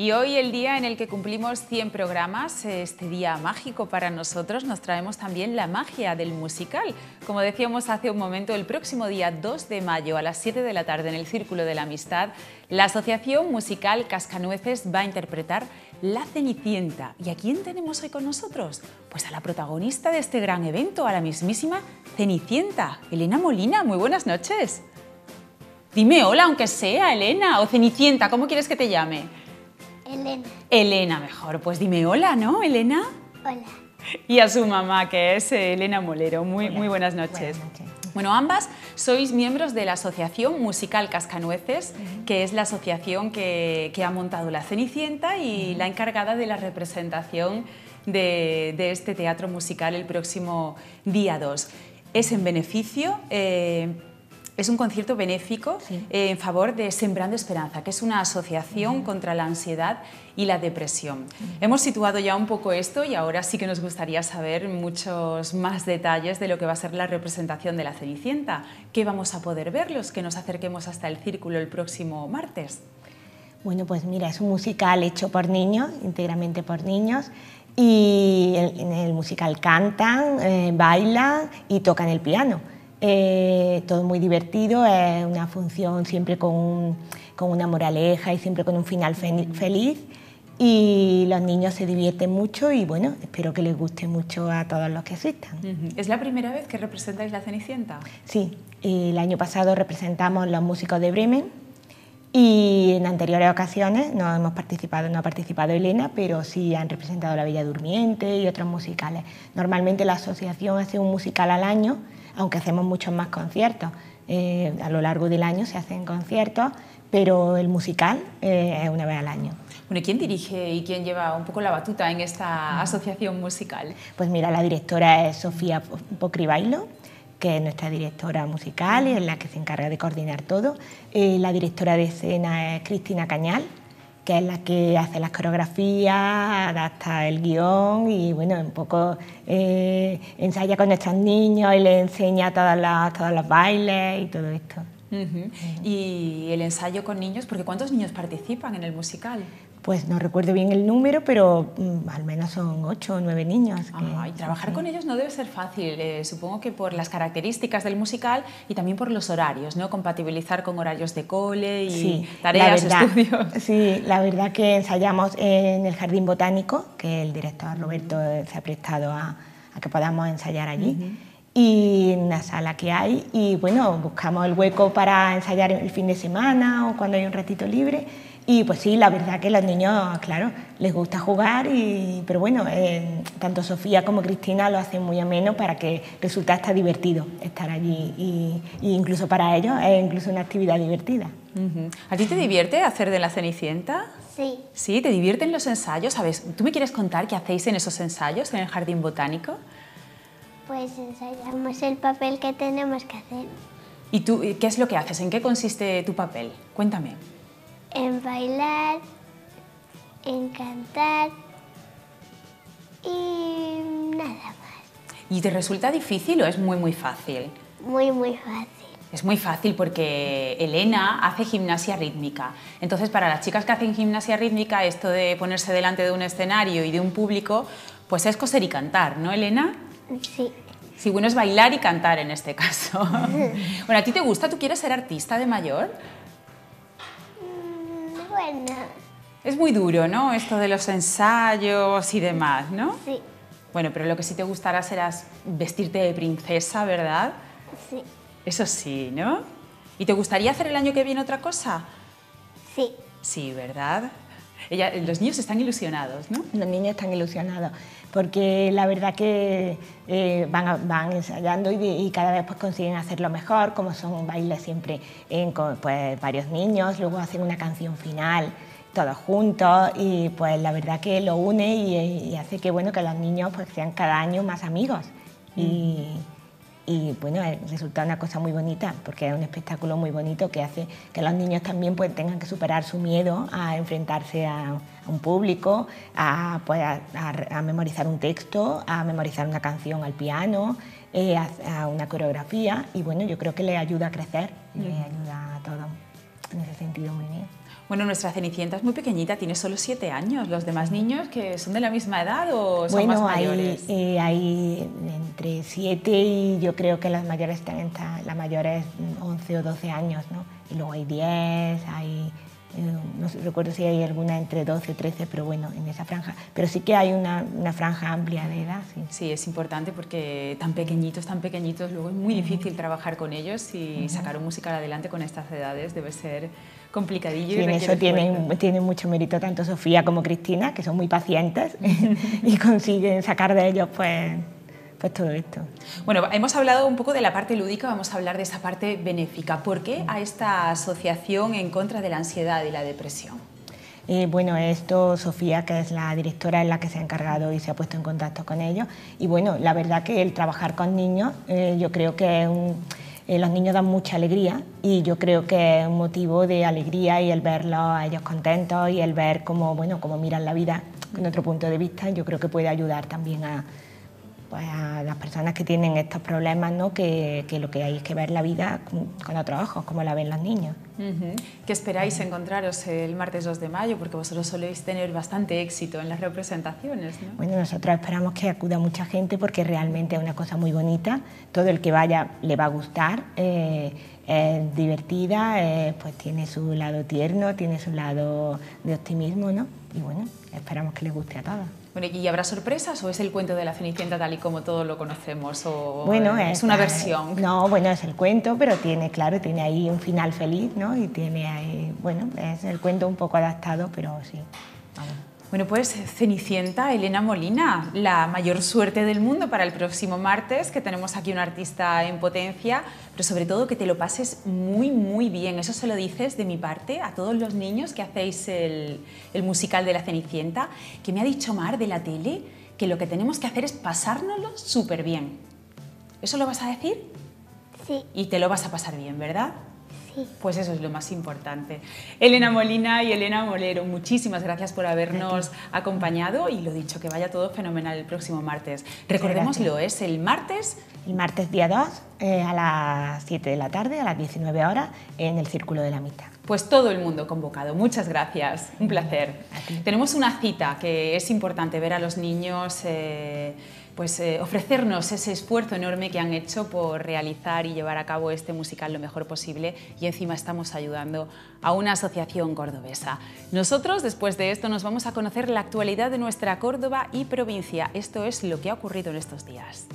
Y hoy, el día en el que cumplimos 100 programas, este día mágico para nosotros, nos traemos también la magia del musical. Como decíamos hace un momento, el próximo día 2 de mayo a las 7 de la tarde en el Círculo de la Amistad, la Asociación Musical Cascanueces va a interpretar La Cenicienta. ¿Y a quién tenemos hoy con nosotros? Pues a la protagonista de este gran evento, a la mismísima Cenicienta, Elena Molina. Muy buenas noches. Dime hola, aunque sea, Elena, o Cenicienta, ¿cómo quieres que te llame? Elena. Elena, mejor. Pues dime hola, ¿no, Elena? Hola. Y a su mamá, que es eh, Elena Molero. Muy, muy buenas noches. Buenas noches. Bueno, ambas sois miembros de la Asociación Musical Cascanueces, que es la asociación que, que ha montado La Cenicienta y la encargada de la representación de, de este teatro musical el próximo día 2. Es en beneficio, eh, es un concierto benéfico Sí. eh, en favor de Sembrando Esperanza, que es una asociación contra la ansiedad y la depresión. Hemos situado ya un poco esto y ahora sí que nos gustaría saber muchos más detalles de lo que va a ser la representación de la Cenicienta. ¿Qué vamos a poder ver los que nos acerquemos hasta el círculo el próximo martes? Bueno, pues mira, es un musical hecho por niños, íntegramente por niños, y en el musical cantan, eh, bailan y tocan el piano. Eh, todo muy divertido, es una función siempre con, un- con una moraleja y siempre con un final fe- feliz. Y los niños se divierten mucho y bueno, espero que les guste mucho a todos los que asistan. ¿Es la primera vez que representáis la Cenicienta? Sí, el año pasado representamos los músicos de Bremen y en anteriores ocasiones no hemos participado, no ha participado Elena, pero sí han representado La Bella Durmiente y otros musicales. Normalmente la asociación hace un musical al año, aunque hacemos muchos más conciertos. Eh, a lo largo del año se hacen conciertos, pero el musical eh, es una vez al año. Bueno, ¿y quién dirige y quién lleva un poco la batuta en esta asociación musical? Pues mira, la directora es Sofía Pocribailo, que es nuestra directora musical y es la que se encarga de coordinar todo. Eh, la directora de escena es Cristina Cañal, que es la que hace las coreografías, adapta el guion y bueno, un poco eh, ensaya con nuestros niños y les enseña todos los, todos los bailes y todo esto. Y el ensayo con niños, porque ¿cuántos niños participan en el musical? Pues no recuerdo bien el número, pero mm, al menos son ocho o nueve niños. que- Ah, y trabajar con ellos no debe ser fácil, eh, supongo que por las características del musical y también por los horarios, ¿no? Compatibilizar con horarios de cole y Sí, tareas, verdad, estudios. Sí, la verdad que ensayamos en el Jardín Botánico, que el director Roberto se ha prestado a, a que podamos ensayar allí. Y en la sala que hay, y bueno, buscamos el hueco para ensayar el fin de semana o cuando hay un ratito libre. Y pues sí, la verdad que los niños, claro, les gusta jugar, y, pero bueno, eh, tanto Sofía como Cristina lo hacen muy ameno para que resulte hasta divertido estar allí. Y, y incluso para ellos es incluso una actividad divertida. Ujú. ¿A ti te divierte hacer de la Cenicienta? Sí. Sí, ¿te divierten los ensayos? ¿Sabes? ¿Tú me quieres contar qué hacéis en esos ensayos en el Jardín Botánico? Pues ensayamos el papel que tenemos que hacer. ¿Y tú eh, qué es lo que haces? ¿En qué consiste tu papel? Cuéntame. En bailar, en cantar y nada más. ¿Y te resulta difícil o es muy, muy fácil? Muy, muy fácil. Es muy fácil porque Elena hace gimnasia rítmica. Entonces, para las chicas que hacen gimnasia rítmica, esto de ponerse delante de un escenario y de un público, pues es coser y cantar, ¿no, Elena? Sí. Sí, bueno, es bailar y cantar en este caso. bueno, ¿a ti te gusta? ¿Tú quieres ser artista de mayor? Es muy duro, ¿no? Esto de los ensayos y demás, ¿no? sí, Bueno, pero lo que sí te gustará será vestirte de princesa, ¿verdad? sí, Eso sí, ¿no? ¿Y te gustaría hacer el año que viene otra cosa? sí. Sí, ¿verdad? Ella- los niños están ilusionados, ¿no? Los niños están ilusionados porque la verdad que eh, van, van ensayando y, cada vez pues, consiguen hacerlo mejor, como son bailes siempre en, con pues, varios niños, luego hacen una canción final todos juntos y pues la verdad que lo une y, y hace que, bueno, que los niños pues, sean cada año más amigos. Y, y bueno, eh, resulta una cosa muy bonita, porque es un espectáculo muy bonito que hace que los niños también pues, tengan que superar su miedo a enfrentarse a, a un público, a, pues, a, memorizar un texto, a memorizar una canción al piano, eh, a, una coreografía. Y bueno, yo creo que le ayuda a crecer, le ayuda a todo en ese sentido muy bien. Bueno, nuestra Cenicienta es muy pequeñita, tiene solo siete años. ¿Los demás niños que son de la misma edad o son más mayores? Bueno, eh, hay entre siete y yo creo que las mayores están, la mayor es 11 o 12 años, ¿no? Y luego hay 10, hay no recuerdo si hay alguna entre 12 y 13, pero bueno, en esa franja. Pero sí que hay una, una franja amplia de edad. Sí. sí. es importante porque tan pequeñitos, tan pequeñitos, luego es muy difícil trabajar con ellos y sacar un musical adelante con estas edades debe ser complicadillo. Sí, en eso tienen, tienen, mucho mérito tanto Sofía como Cristina, que son muy pacientes y consiguen sacar de ellos pues pues todo esto. Bueno, hemos hablado un poco de la parte lúdica, vamos a hablar de esa parte benéfica. ¿Por qué a esta asociación en contra de la ansiedad y la depresión? Eh, bueno, esto Sofía, que es la directora, es la que se ha encargado y se ha puesto en contacto con ellos. Y bueno, la verdad que el trabajar con niños, eh, yo creo que eh, los niños dan mucha alegría y yo creo que es un motivo de alegría y el verlos a ellos contentos y el ver cómo, bueno, cómo miran la vida con otro punto de vista, yo creo que puede ayudar también a, pues a las personas que tienen estos problemas, ¿no? que, lo que hay es que ver la vida con, otros ojos, como la ven los niños. ¿Qué esperáis encontraros el martes 2 de mayo? Porque vosotros soléis tener bastante éxito en las representaciones. ¿no? Bueno, nosotros esperamos que acuda mucha gente porque realmente es una cosa muy bonita. Todo el que vaya le va a gustar. Eh, es divertida, eh, pues tiene su lado tierno, tiene su lado de optimismo, ¿no? Y bueno, esperamos que les guste a todos. Bueno, ¿y habrá sorpresas o es el cuento de la Cenicienta tal y como todos lo conocemos? O bueno, es, una versión. No, bueno, es el cuento, pero tiene, claro, tiene ahí un final feliz, ¿no? Y tiene ahí, bueno, es el cuento un poco adaptado, pero sí. Bueno, pues Cenicienta, Elena Molina, la mayor suerte del mundo para el próximo martes, que tenemos aquí un artista en potencia, pero sobre todo que te lo pases muy, muy bien. Eso se lo dices de mi parte a todos los niños que hacéis el, musical de la Cenicienta, que me ha dicho Mar de la tele que lo que tenemos que hacer es pasárnoslo súper bien. ¿Eso lo vas a decir? Sí. Y te lo vas a pasar bien, ¿verdad? Pues eso es lo más importante. Elena Molina y Elena Molero, muchísimas gracias por habernos acompañado y lo dicho, que vaya todo fenomenal el próximo martes. Recordémoslo, es el martes. El martes día 2 eh, a las 7 de la tarde, a las 19 horas, en el Círculo de la Mitad. Pues todo el mundo convocado. Muchas gracias. Un placer. Tenemos una cita que es importante ver a los niños. Eh, pues, eh, ofrecernos ese esfuerzo enorme que han hecho por realizar y llevar a cabo este musical lo mejor posible y encima estamos ayudando a una asociación cordobesa. Nosotros después de esto nos vamos a conocer la actualidad de nuestra Córdoba y provincia. Esto es lo que ha ocurrido en estos días.